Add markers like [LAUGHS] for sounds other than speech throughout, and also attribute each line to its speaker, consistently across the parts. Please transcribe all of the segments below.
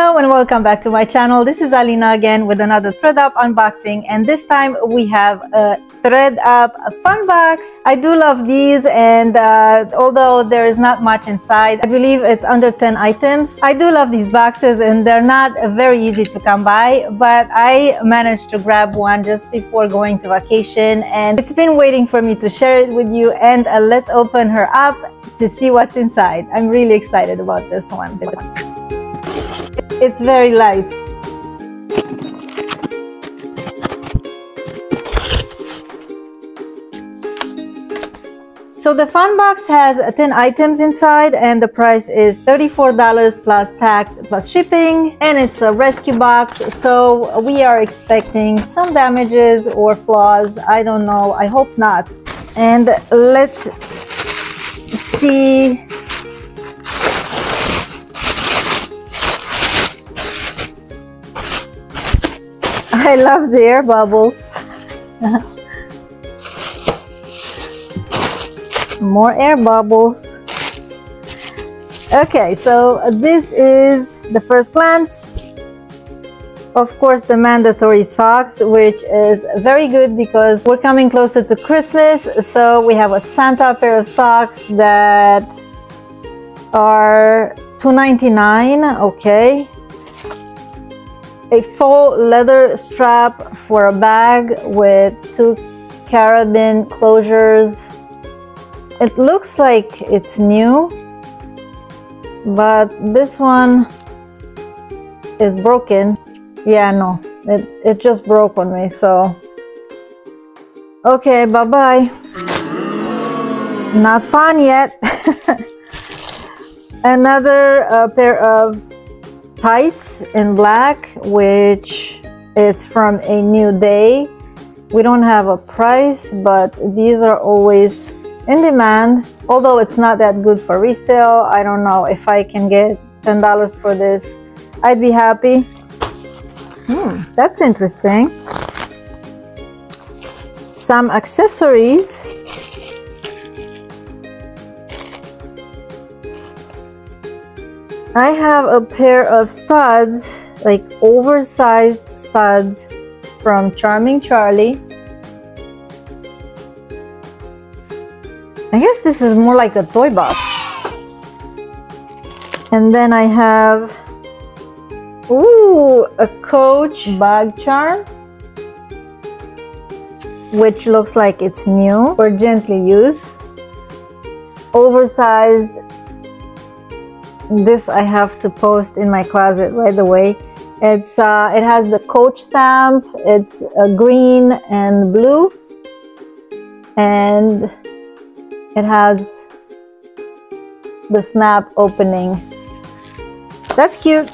Speaker 1: Hello and welcome back to my channel. This is Alina again with another ThredUp unboxing and this time we have a ThredUp fun box. I do love these and uh, although there is not much inside, I believe it's under 10 items. I do love these boxes and they're not very easy to come by but I managed to grab one just before going to vacation and it's been waiting for me to share it with you and uh, let's open her up to see what's inside. I'm really excited about this one. It's very light. So the fun box has uh, 10 items inside and the price is $34 plus tax plus shipping and it's a rescue box. So we are expecting some damages or flaws. I don't know. I hope not. And let's see I love the air bubbles. More air bubbles. Okay, so this is the first glance. Of course, the mandatory socks, which is very good because we're coming closer to Christmas. So we have a Santa pair of socks that are $2.99. Okay, a faux leather strap for a bag with two carabin closures. It looks like it's new, but this one is broken. Yeah, no, it, it just broke on me, so. Okay, bye-bye. Not fun yet. [LAUGHS] Another uh, pair of tights in black which it's from a new day. We don't have a price but these are always in demand. Although it's not that good for resale i don't know if i can get ten dollars for this. I'd be happy. Hmm, that's interesting. Some accessories I have a pair of studs, like oversized studs from Charming Charlie. I guess this is more like a toy box. And then I have, ooh, a Coach bag charm, which looks like it's new or gently used. Oversized this I have to post in my closet right away. It's uh, it has the Coach stamp. It's a green and blue, and it has the snap opening. That's cute.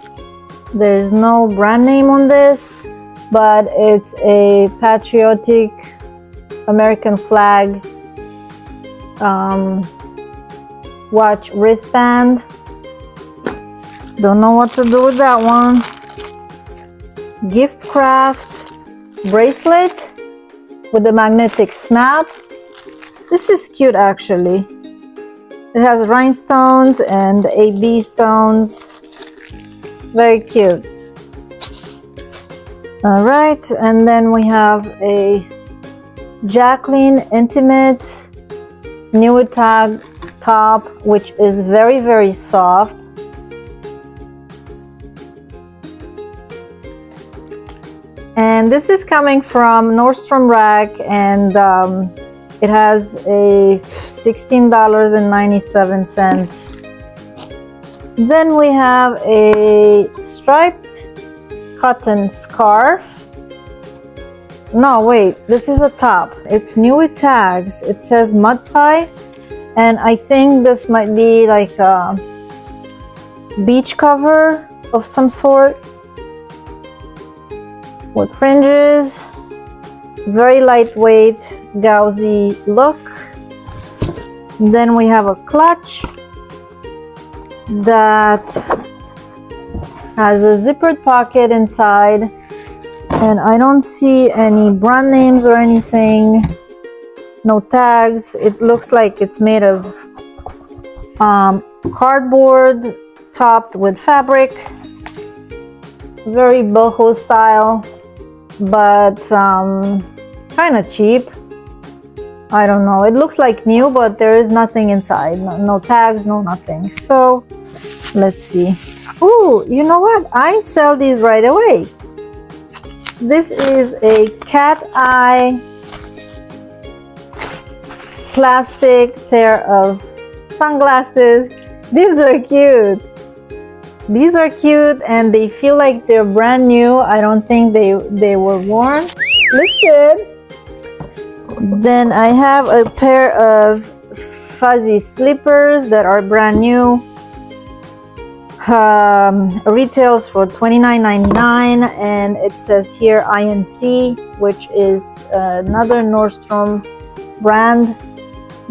Speaker 1: There's no brand name on this, but it's a patriotic American flag um, watch wristband don't know what to do with that one. Gift craft bracelet with the magnetic snap. This is cute actually. It has rhinestones and AB stones. Very cute. All right, and then we have a Jaclyn Intimate New Tag top, which is very, very soft. And this is coming from Nordstrom Rack and um, it has a $16.97 then we have a striped cotton scarf. No wait this is a top. It's new with tags. It says mud pie and I think this might be like a beach cover of some sort with fringes. Very lightweight gauzy look. Then we have a clutch that has a zippered pocket inside. And I don't see any brand names or anything. No tags. It looks like it's made of um, cardboard topped with fabric. Very boho style, but um, kind of cheap. I don't know. It looks like new, but there is nothing inside. No, no tags, no nothing. So let's see. Oh, you know what? I sell these right away. This is a cat eye plastic pair of sunglasses. These are cute. These are cute and they feel like they're brand new. I don't think they, they were worn. Good. Then I have a pair of fuzzy slippers that are brand new. Um, retails for $29.99 and it says here INC which is another Nordstrom brand.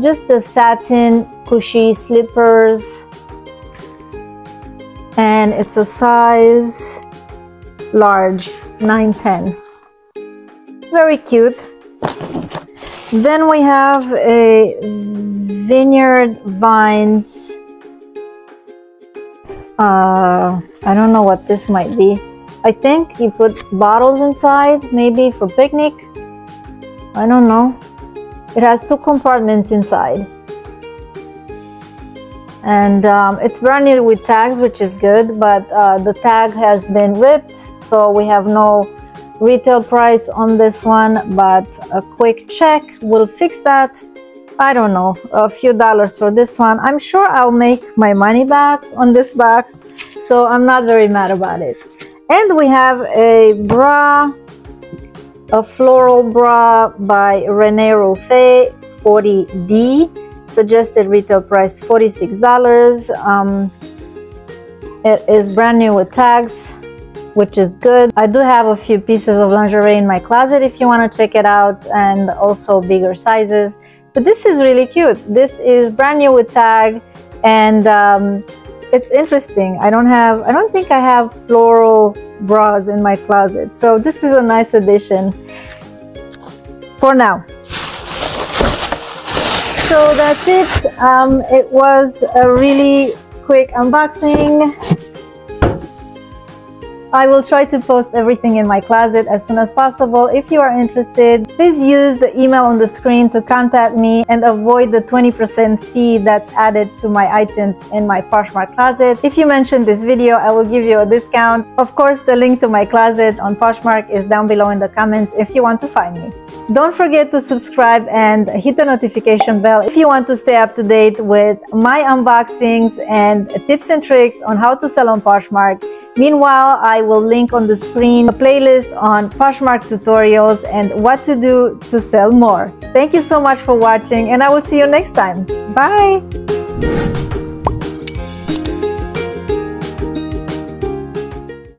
Speaker 1: Just the satin cushy slippers and it's a size large 910 very cute. Then we have a vineyard vines. Uh, I don't know what this might be. I think you put bottles inside maybe for picnic. I don't know. It has two compartments inside and um, it's brand new with tags which is good but uh, the tag has been ripped so we have no retail price on this one but a quick check will fix that. I don't know a few dollars for this one. I'm sure I'll make my money back on this box so I'm not very mad about it. And we have a bra a floral bra by Rene Rofe 40D Suggested retail price $46. Um, it is brand new with tags, which is good. I do have a few pieces of lingerie in my closet if you want to check it out and also bigger sizes. But this is really cute. This is brand new with tag and um, it's interesting. I don't have, I don't think I have floral bras in my closet. So this is a nice addition for now so that's it. Um, it was a really quick unboxing I will try to post everything in my closet as soon as possible. If you are interested, please use the email on the screen to contact me and avoid the 20% fee that's added to my items in my Poshmark closet. If you mention this video, I will give you a discount. Of course, the link to my closet on Poshmark is down below in the comments if you want to find me. Don't forget to subscribe and hit the notification bell if you want to stay up to date with my unboxings and tips and tricks on how to sell on Poshmark Meanwhile, I will link on the screen a playlist on Poshmark tutorials and what to do to sell more. Thank you so much for watching and I will see you next time. Bye!